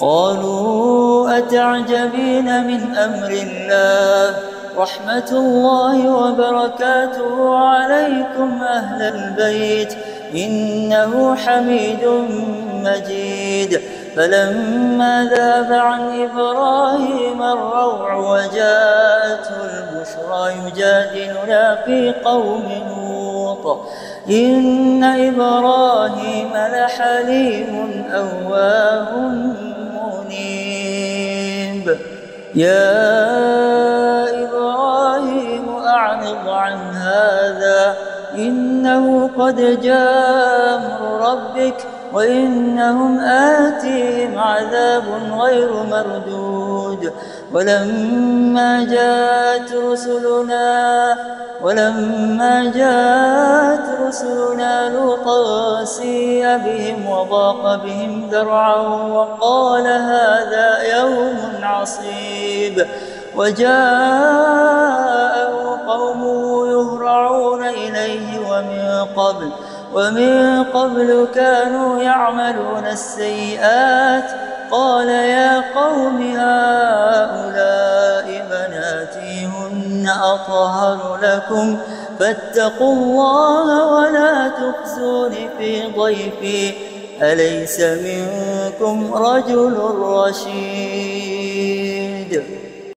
قالوا أتعجبين من أمر الله؟ رحمة الله وبركاته عليكم أهل البيت إنه حميد مجيد. فلما ذاب عن إبراهيم الروع وجاءته البشرى يجادلنا في قوم لوط. إن إبراهيم لحليم أواه. يا إبراهيم أعرض عن هذا إنه قد ربك وإنهم آتيهم عذاب غير مردود. ولما جاءت رسلنا ولما جاءت رسلنا لوطا سيء بهم وضاق بهم ذرعا وقال هذا يوم عصيب. وجاءه قومه يهرعون إليه ومن قبل ومن قبل كانوا يعملون السيئات. قال يا قوم هؤلاء بناتي هن أطهر لكم فاتقوا الله ولا تخزون في ضيفي. أليس منكم رجل رشيد؟